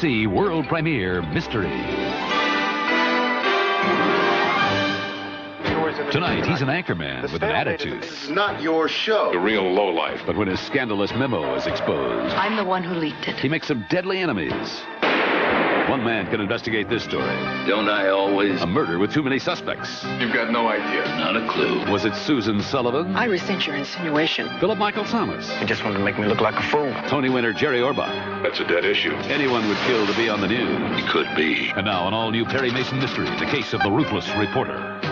NBC world premiere Mystery. Tonight, he's an anchorman with an attitude. It's not your show. The real lowlife. But when his scandalous memo is exposed, I'm the one who leaked it. he makes some deadly enemies. One man can investigate this story. Don't I always? A murder with too many suspects. You've got no idea. Not a clue. Was it Susan Sullivan? I resent your insinuation. Philip Michael Thomas? You just wanted to make me look like a fool. Tony winner Jerry Orbach? That's a dead issue. Anyone would kill to be on the news. It could be. And now, an all new Perry Mason mystery the case of the ruthless reporter.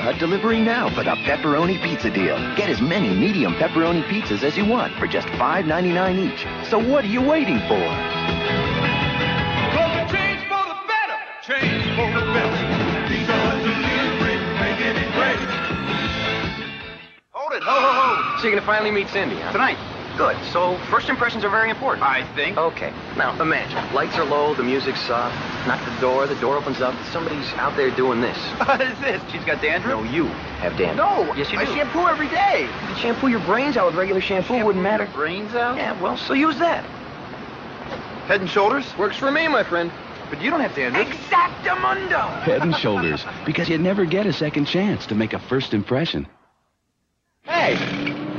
Pizza Hut Delivery now for the pepperoni pizza deal. Get as many medium pepperoni pizzas as you want for just $5.99 each. So what are you waiting for? Gonna change for the better. Change for the better. Pizza Hut delivery, making it great. Hold it. Ho, ho, ho. So you're going to finally meet Cindy, huh? Tonight. Good. So first impressions are very important. I think. Okay. Now, imagine. Lights are low, the music's soft. Knock the door, the door opens up. Somebody's out there doing this. What is this? She's got dandruff? No, you have dandruff. No. Yes, you do. I shampoo every day. You shampoo your brains out with regular shampoo, wouldn't matter. Brains out? Yeah, well, so use that. Head and shoulders? Works for me, my friend. But you don't have dandruff. Exactamundo! Head and shoulders, because you never get a second chance to make a first impression. Hey,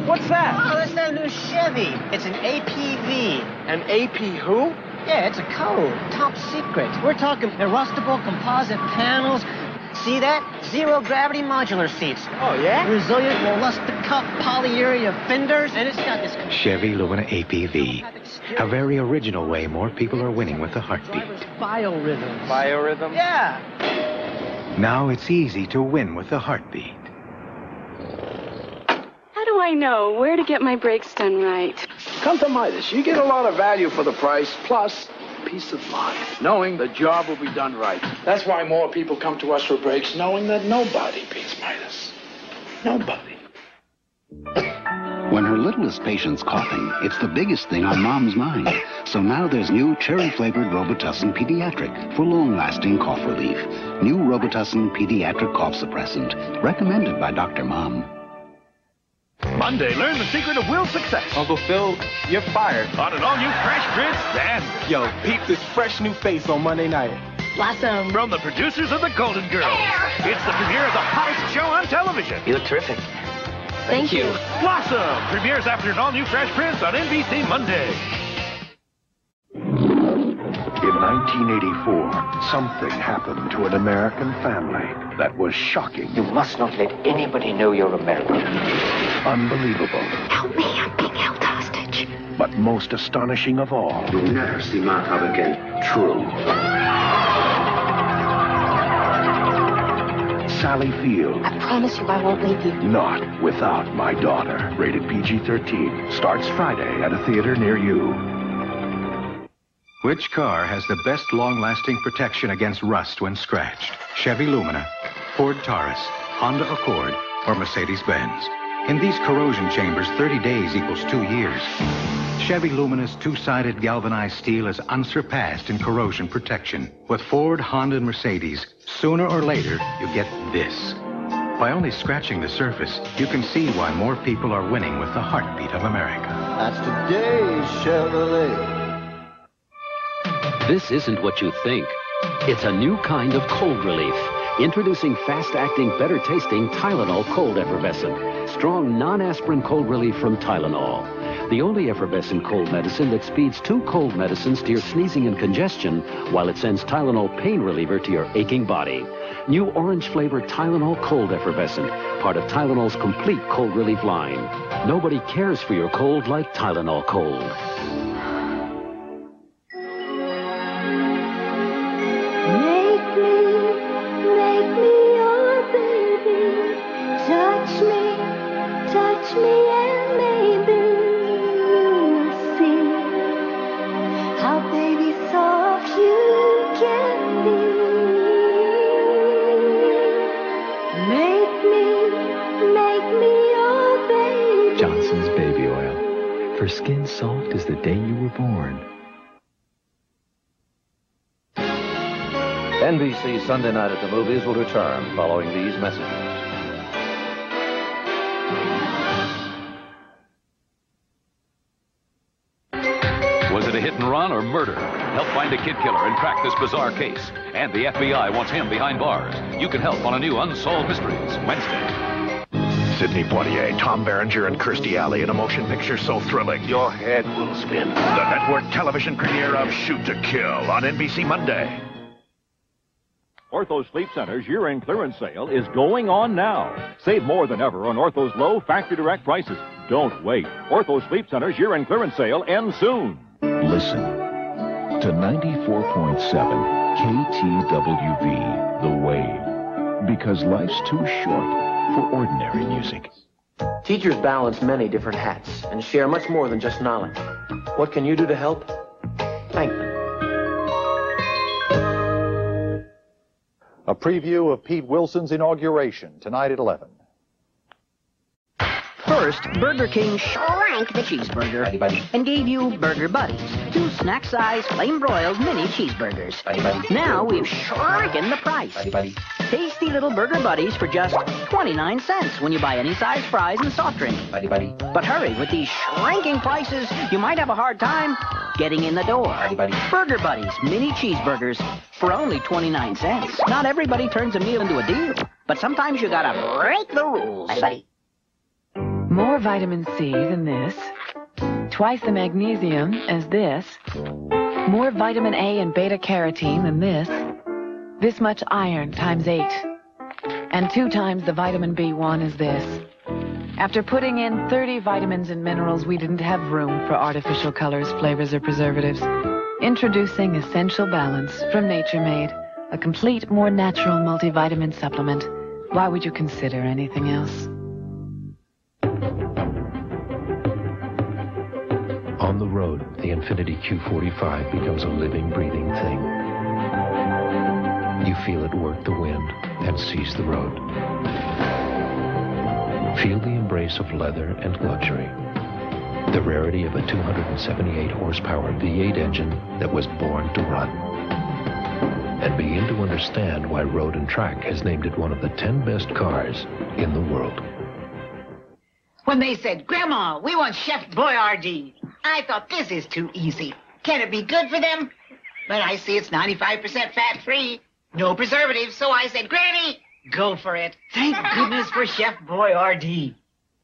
what's that? Oh, that's that new Chevy. It's an APV. An AP who? Yeah, it's a code. Top secret. We're talking adjustable composite panels. See that? Zero gravity modular seats. Oh, yeah? Resilient mollustic cup polyurea fenders. And it's got this. Chevy Lumina APV. A very original way more people are winning with the heartbeat. Biorhythms. Biorhythm? Yeah. Now it's easy to win with the heartbeat. How do I know where to get my brakes done right? Come to Midas. You get a lot of value for the price, plus peace of mind, knowing the job will be done right. That's why more people come to us for brakes, knowing that nobody beats Midas. Nobody. When her littlest patient's coughing, it's the biggest thing on mom's mind. So now there's new cherry-flavored Robitussin Pediatric for long-lasting cough relief. New Robitussin Pediatric Cough Suppressant, recommended by Dr. Mom. Monday, learn the secret of Will's success. Uncle Phil, you're fired. On an all-new Fresh Prince and... Yo, peep this fresh new face on Monday night. Blossom. From the producers of The Golden Girls. It's the premiere of the hottest show on television. You look terrific. Thank, you. Blossom premieres after an all-new Fresh Prince on NBC Monday. In 1984, something happened to an American family that was shocking. You must not let anybody know you're American. Unbelievable. Help me, I'm being held hostage. But most astonishing of all, You'll never see my hub again. True. Sally Field, I promise you I won't leave you. not without my daughter. Rated PG-13. Starts Friday at a theater near you. Which car has the best long-lasting protection against rust when scratched? Chevy Lumina, Ford Taurus, Honda Accord, or Mercedes-Benz? In these corrosion chambers, 30 days equals two years. Chevy Lumina's two-sided galvanized steel is unsurpassed in corrosion protection. With Ford, Honda, and Mercedes, sooner or later, you get this. By only scratching the surface, you can see why more people are winning with the heartbeat of America. That's today's Chevrolet. This isn't what you think. It's a new kind of cold relief. Introducing fast-acting, better-tasting Tylenol Cold Effervescent. Strong non-aspirin cold relief from Tylenol. The only effervescent cold medicine that speeds two cold medicines to your sneezing and congestion while it sends Tylenol pain reliever to your aching body. New orange-flavored Tylenol Cold Effervescent, part of Tylenol's complete cold relief line. Nobody cares for your cold like Tylenol Cold. Skin soft as the day you were born. NBC Sunday Night at the Movies will return following these messages. Was it a hit and run or murder? Help find a kid killer and crack this bizarre case. And the FBI wants him behind bars. You can help on a new Unsolved Mysteries Wednesday. Sidney Poitier, Tom Berenger, and Kirstie Alley in a motion picture so thrilling. Your head will spin. The network television premiere of Shoot to Kill on NBC Monday. Ortho Sleep Center's year-end clearance sale is going on now. Save more than ever on Ortho's low factory direct prices. Don't wait. Ortho Sleep Center's year-end clearance sale ends soon. Listen to 94.7 KTWV, The Wave. Because life's too short for ordinary music. Teachers balance many different hats and share much more than just knowledge. What can you do to help? Thank them. A preview of Pete Wilson's inauguration tonight at 11. First, Burger King shrank the cheeseburger buddy and gave you Burger Buddies, two snack-sized flame-broiled mini cheeseburgers. Now we've shrunken the price. Tasty little Burger Buddies for just 29 cents when you buy any size fries and soft drink. Buddy, buddy. But hurry, with these shrinking prices, you might have a hard time getting in the door. Buddy, buddy. Burger Buddies mini cheeseburgers for only 29 cents. Not everybody turns a meal into a deal, but sometimes you gotta break the rules. Buddy. More vitamin C than this. Twice the magnesium as this. More vitamin A and beta carotene than this. This much iron times eight. And two times the vitamin B1 is this. After putting in 30 vitamins and minerals, we didn't have room for artificial colors, flavors, or preservatives. Introducing Essential Balance from Nature Made, a complete, more natural multivitamin supplement. Why would you consider anything else? On the road, the Infiniti Q45 becomes a living, breathing thing. You feel it work the wind and seize the road. Feel the embrace of leather and luxury. The rarity of a 278 horsepower V8 engine that was born to run. And begin to understand why Road and Track has named it one of the 10 best cars in the world. When they said, Grandma, we want Chef Boyardee, I thought this is too easy. Can it be good for them? But I see it's 95% fat-free, no preservatives, so I said, Granny, go for it. Thank goodness for Chef Boyardee.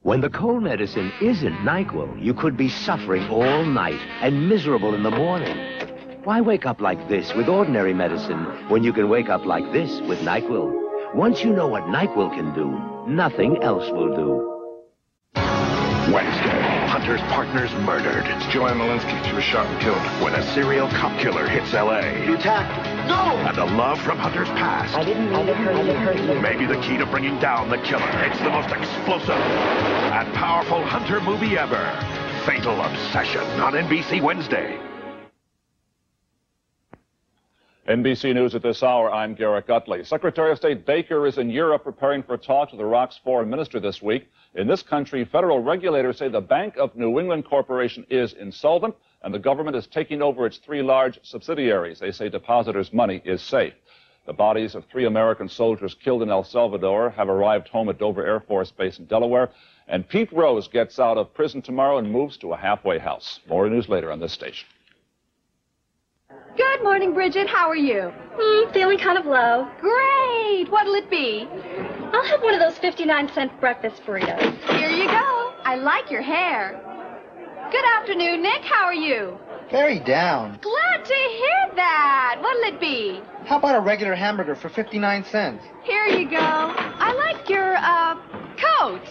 When the cold medicine isn't NyQuil, you could be suffering all night and miserable in the morning. Why wake up like this with ordinary medicine when you can wake up like this with NyQuil? Once you know what NyQuil can do, nothing else will do. Wednesday, Hunter's partner's murdered. It's Joanne Molenski. She was shot and killed. When a serial cop killer hits L.A. You attacked. No! And the love from Hunter's past. I didn't mean to hurt you. hurt you. May be the key to bringing down the killer. It's the most explosive and powerful Hunter movie ever. Fatal Obsession on NBC Wednesday. NBC News at this hour, I'm Garrick Utley. Secretary of State Baker is in Europe preparing for talks with Iraq's foreign minister this week. In this country, federal regulators say the Bank of New England Corporation is insolvent and the government is taking over its three large subsidiaries. They say depositors' money is safe. The bodies of three American soldiers killed in El Salvador have arrived home at Dover Air Force Base in Delaware. And Pete Rose gets out of prison tomorrow and moves to a halfway house. More news later on this station. Good morning, Bridget. How are you? Hmm, feeling kind of low. Great. What'll it be? I'll have one of those 59 cent breakfast burritos. Here you go. I like your hair. Good afternoon, Nick. How are you? Very down. Glad to hear that. What'll it be? How about a regular hamburger for 59 cents? Here you go. I like your, uh, coat.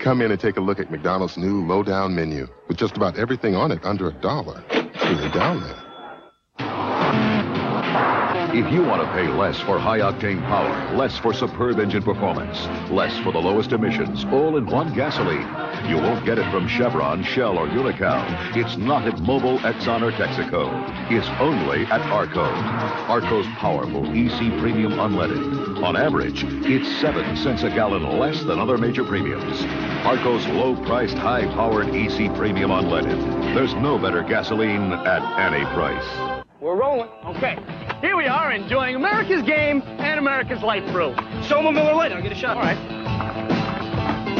Come in and take a look at McDonald's new low-down menu with just about everything on it under a dollar. It's really down there. If you want to pay less for high-octane power, less for superb engine performance, less for the lowest emissions, all in one gasoline, you won't get it from Chevron, Shell, or Unocal. It's not at Mobil, Exxon, or Texaco. It's only at Arco. Arco's powerful EC Premium Unleaded. On average, it's 7 cents a gallon less than other major premiums. Arco's low-priced, high-powered EC Premium Unleaded. There's no better gasoline at any price. We're rolling. Okay. Here we are enjoying America's game and America's light brew. Show them a Miller Lite. I'll get a shot. All right.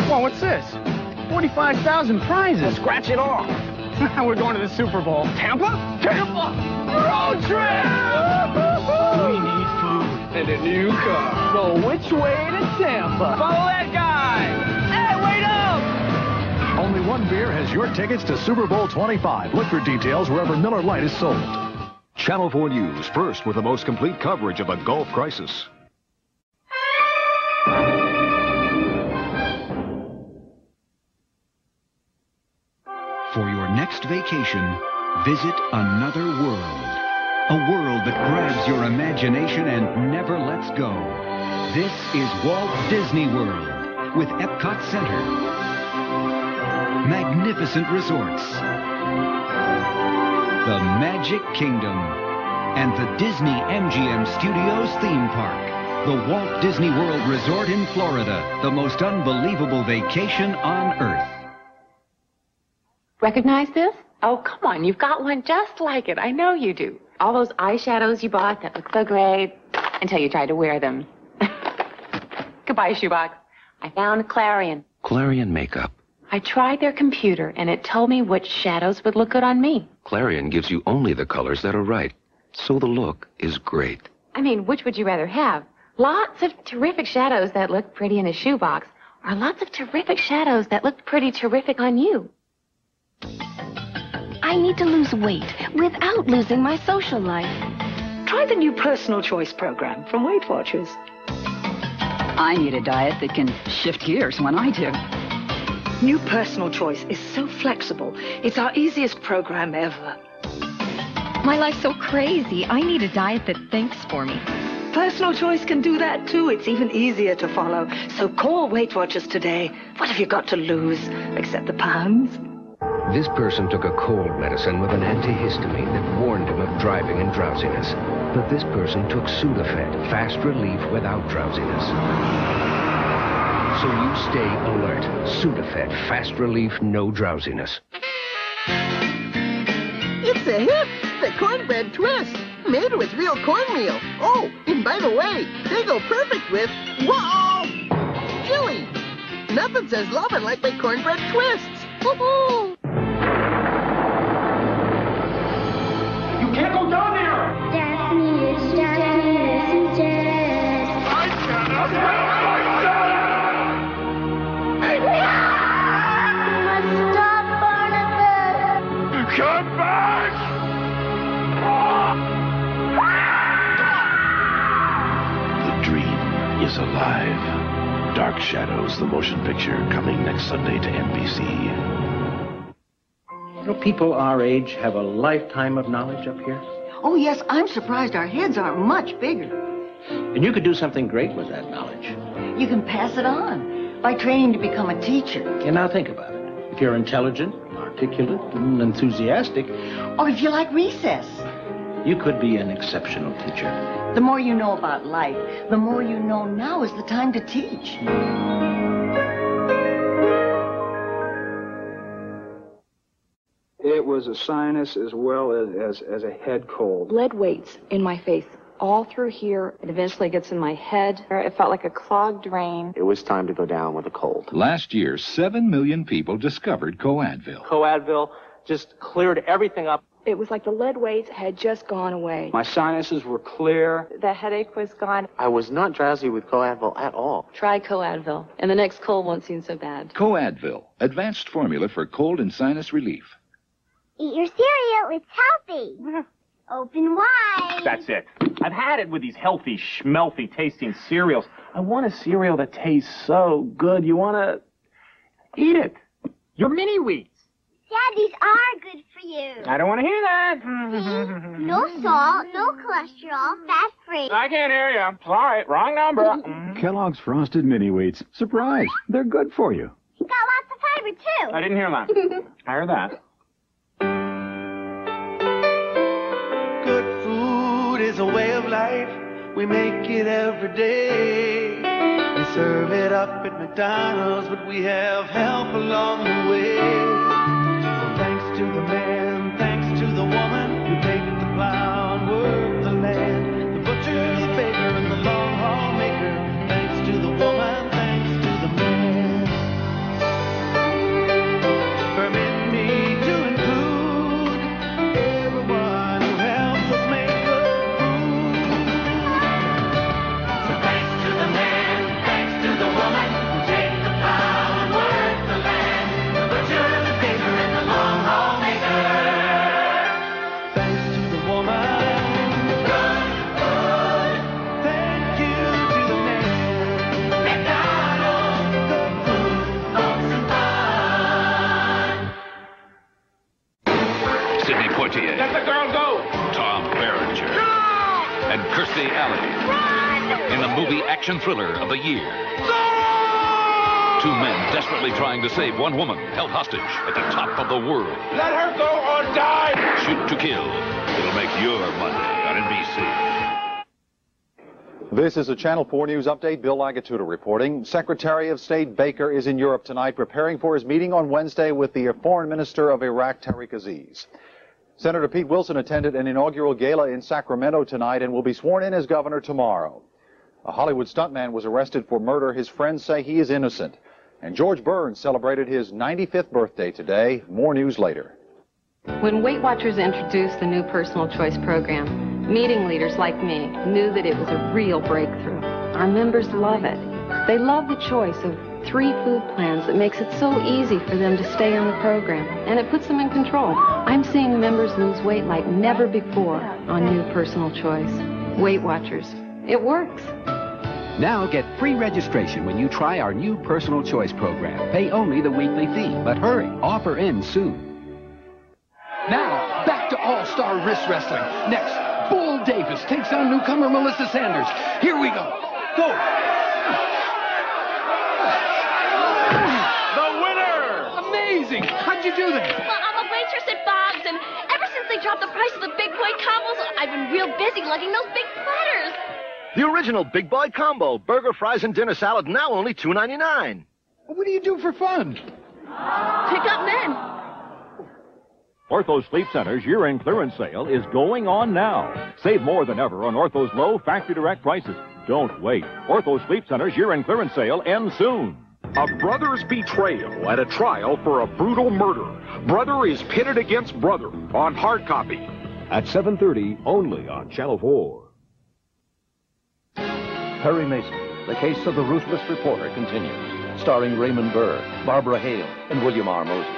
Well, what's this? 45,000 prizes. Scratch it off. we're going to the Super Bowl. Tampa? Tampa! Road trip! we need food and a new car. So which way to Tampa? Follow that guy. Hey, wait up! Only one beer has your tickets to Super Bowl 25. Look for details wherever Miller Lite is sold. Channel 4 News, first with the most complete coverage of the Gulf crisis. For your next vacation, visit another world. A world that grabs your imagination and never lets go. This is Walt Disney World with Epcot Center. Magnificent resorts. The Magic Kingdom. And the Disney MGM Studios theme park. The Walt Disney World Resort in Florida. The most unbelievable vacation on Earth. Recognize this? Oh, come on. You've got one just like it. I know you do. All those eyeshadows you bought that look so great until you tried to wear them. Goodbye, shoebox. I found Clarion. Clarion Makeup. I tried their computer and it told me which shadows would look good on me. Clarion gives you only the colors that are right. So the look is great. I mean, which would you rather have? Lots of terrific shadows that look pretty in a shoebox, or lots of terrific shadows that look pretty terrific on you? I need to lose weight without losing my social life. Try the new personal choice program from Weight Watchers. I need a diet that can shift gears when I do. New personal choice is so flexible. It's our easiest program ever. My life's so crazy. I need a diet that thinks for me. Personal choice can do that too. It's even easier to follow. So call Weight Watchers today. What have you got to lose except the pounds? This person took a cold medicine with an antihistamine that warned him of driving and drowsiness. But this person took Sudafed, fast relief without drowsiness. So you stay alert. Sudafed, fast relief, no drowsiness. It's a hit! The cornbread twist! Made with real cornmeal. Oh, and by the way, they go perfect with, whoa, chili. Nothing says loving like my cornbread twists. Woohoo! You can't go down Shadows, the motion picture, coming next Sunday to NBC. You know, people our age have a lifetime of knowledge up here. Oh, yes, I'm surprised our heads aren't much bigger. And you could do something great with that knowledge. You can pass it on by training to become a teacher. And now think about it. If you're intelligent, articulate, and enthusiastic, Or if you like recess. you could be an exceptional teacher. The more you know about life, the more you know now is the time to teach. It was a sinus as well as, as, as a head cold. Lead weights in my face, all through here. It eventually gets in my head. It felt like a clogged drain. It was time to go down with a cold. Last year, 7 million people discovered CoAdvil. CoAdvil just cleared everything up. It was like the lead weights had just gone away. My sinuses were clear. The headache was gone. I was not drowsy with CoAdvil at all. Try CoAdvil, and the next cold won't seem so bad. CoAdvil, advanced formula for cold and sinus relief. Eat your cereal. It's healthy. Open wide. That's it. I've had it with these healthy, schmelfy tasting cereals. I want a cereal that tastes so good. You want to eat it. Your mini wheats. Dad, these are good for you. I don't want to hear that. See? No salt, no cholesterol, fat free. I can't hear you. Sorry, wrong number. Mm. Kellogg's Frosted Mini Wheats. Surprise! They're good for you. Got lots of fiber too. I didn't hear that. I heard that. Is a way of life. We make it every day. They serve it up at McDonald's, but we have help along the way. Girl go! Tom Berenger. And Kirstie Alley. In the movie action thriller of the year. Two men desperately trying to save one woman held hostage at the top of the world. Let her go or die! Shoot to kill. It'll make your Monday on NBC. This is a Channel 4 News update. Bill Agatuda reporting. Secretary of State Baker is in Europe tonight preparing for his meeting on Wednesday with the Foreign Minister of Iraq, Tariq Aziz. Senator Pete Wilson attended an inaugural gala in Sacramento tonight and will be sworn in as governor tomorrow. A Hollywood stuntman was arrested for murder. His friends say he is innocent. And George Burns celebrated his 95th birthday today. More news later. When Weight Watchers introduced the new personal choice program, meeting leaders like me knew that it was a real breakthrough. Our members love it. They love the choice of three food plans that makes it so easy for them to stay on the program, and it puts them in control. I'm seeing members lose weight like never before on new personal choice. Weight Watchers. It works. Now get free registration when you try our new personal choice program. Pay only the weekly fee, but hurry, offer ends soon. Now, back to all-star wrist wrestling. Next, Bull Davis takes on newcomer Melissa Sanders. Here we go. Go. The winner! Amazing. How'd you do that? Well, I'm a waitress at Bob's, and ever since they dropped the price of the big boy combos, I've been real busy lugging those big platters. The original Big Boy Combo, burger, fries, and dinner salad, now only $2.99. What do you do for fun? Pick up men. Ortho Sleep Center's year-end clearance sale is going on now. Save more than ever on Ortho's low factory direct prices. Don't wait. Ortho Sleep Center's year-end clearance sale ends soon. A brother's betrayal at a trial for a brutal murder. Brother is pitted against brother on hard copy. At 7.30, only on Channel 4. Perry Mason, the case of the ruthless reporter continues. Starring Raymond Burr, Barbara Hale, and William R. Moses.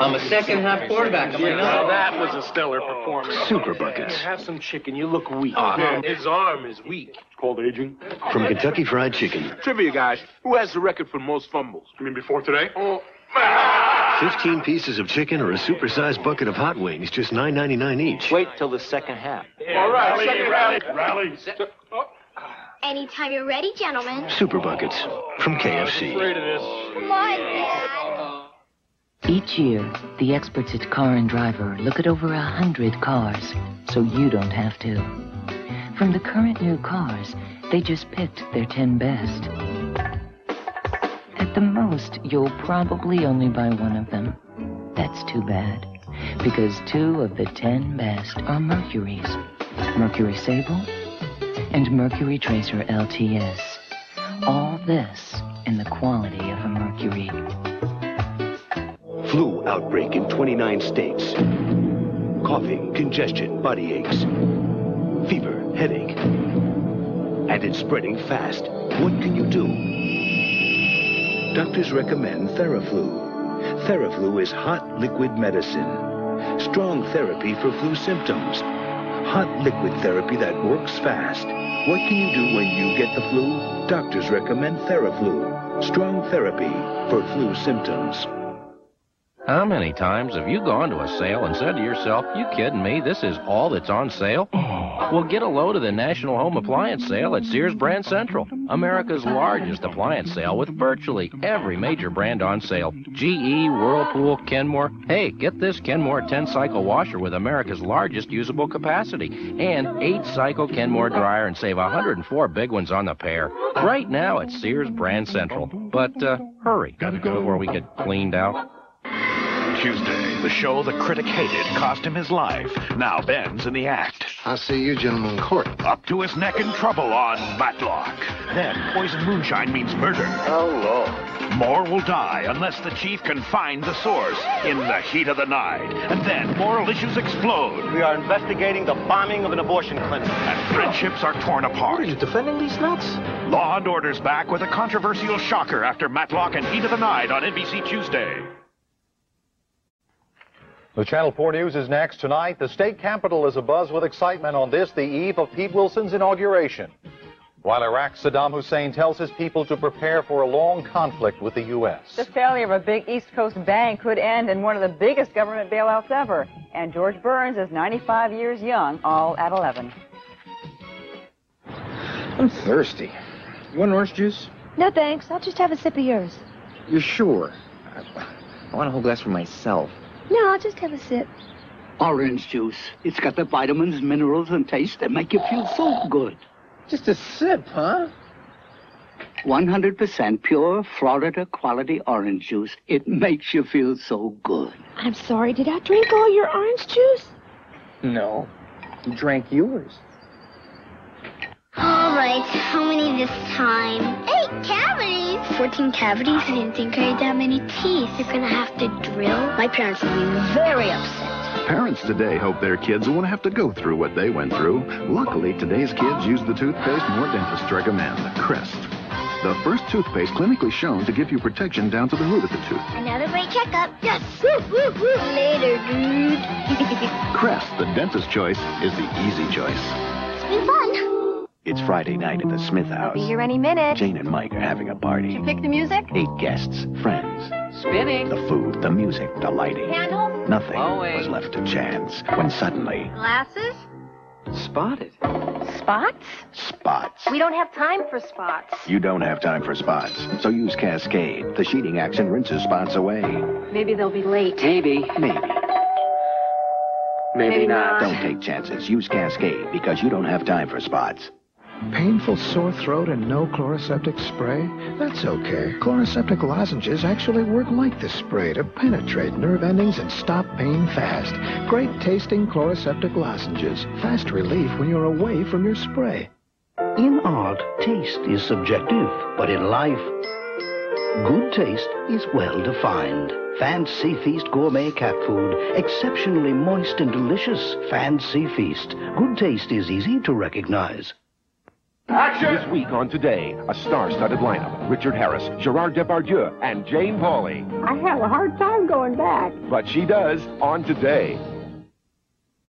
I'm a second half quarterback. Am I not? That was a stellar performance. Super buckets. Have some chicken. You look weak. Ah. His arm is weak. It's called aging. From Kentucky Fried Chicken. Trivia, guys. Who has the record for most fumbles? You mean before today? Oh. 15 pieces of chicken or a supersized bucket of hot wings, just $9.99 each. Wait till the second half. All right, second rally. Rally. Anytime you're ready, gentlemen. Super buckets from KFC. Afraid of this. Come on, Dad. Each year, the experts at Car and Driver look at over a hundred cars, so you don't have to. From the current new cars, they just picked their 10 best. At the most, you'll probably only buy one of them. That's too bad, because two of the 10 best are Mercury's. Mercury Sable and Mercury Tracer LTS. All this in the quality of a Mercury. Flu outbreak in 29 states. Coughing, congestion, body aches. Fever, headache. And it's spreading fast. What can you do? Doctors recommend Theraflu. Theraflu is hot liquid medicine. Strong therapy for flu symptoms. Hot liquid therapy that works fast. What can you do when you get the flu? Doctors recommend Theraflu. Strong therapy for flu symptoms. How many times have you gone to a sale and said to yourself, you kidding me, this is all that's on sale? Well, get a load of the National Home Appliance Sale at Sears Brand Central, America's largest appliance sale with virtually every major brand on sale. GE, Whirlpool, Kenmore. Hey, get this Kenmore 10-cycle washer with America's largest usable capacity and 8-cycle Kenmore dryer and save 104 big ones on the pair. Right now at Sears Brand Central. But uh, hurry, before we get cleaned out. Tuesday, the show the critic hated cost him his life. Now Ben's in the act. I see you gentlemen in court. Up to his neck in trouble on Matlock. Then poison moonshine means murder. Oh, Lord. More will die unless the chief can find the source in the heat of the night. And then moral issues explode. We are investigating the bombing of an abortion clinic. And friendships are torn apart. What are you defending these nuts? Law and Order's back with a controversial shocker after Matlock and Heat of the Night on NBC Tuesday. The Channel 4 News is next tonight. The state capitol is abuzz with excitement on this, the eve of Pete Wilson's inauguration. While Iraq's Saddam Hussein tells his people to prepare for a long conflict with the U.S. The failure of a big East Coast bank could end in one of the biggest government bailouts ever. And George Burns is 95 years young, all at 11. I'm thirsty. You want orange juice? No, thanks. I'll just have a sip of yours. You're sure? I, I want a whole glass for myself. No, I'll just have a sip. Orange juice. It's got the vitamins, minerals, and taste that make you feel so good. Just a sip, huh? 100% pure Florida quality orange juice. It makes you feel so good. I'm sorry, did I drink all your orange juice? No. You drank yours. All right, how many this time? Eight cavities. Fourteen cavities? I didn't think I had that many teeth. You're gonna have to drill? My parents will be very upset. Parents today hope their kids won't have to go through what they went through. Luckily, today's kids use the toothpaste more dentists recommend, Crest. The first toothpaste clinically shown to give you protection down to the root of the tooth. Another great checkup. Yes. Woo, woo, woo. Later, dude. Crest, the dentist choice, is the easy choice. it's been fun. It's Friday night at the Smith house. Be here any minute. Jane and Mike are having a party. You pick the music? Eight guests, friends. Spinning. The food, the music, the lighting. Candles? Nothing Blowing. was left to chance when suddenly Glasses? Spotted. Spots? spots. We don't have time for spots. You don't have time for spots, so use Cascade. The sheeting action rinses spots away. Maybe they'll be late. Maybe. Maybe. Maybe not. Don't take chances. Use Cascade because you don't have time for spots. Painful sore throat and no Chloraseptic spray? That's okay. Chloraseptic lozenges actually work like the spray to penetrate nerve endings and stop pain fast. Great tasting Chloraseptic lozenges. Fast relief when you're away from your spray. In art, taste is subjective, but in life, good taste is well defined. Fancy Feast gourmet cat food, exceptionally moist and delicious. Fancy Feast. Good taste is easy to recognize. Action! This week on Today, a star-studded lineup. Richard Harris, Gerard Depardieu, and Jane Pauley. I have a hard time going back. But she does on Today.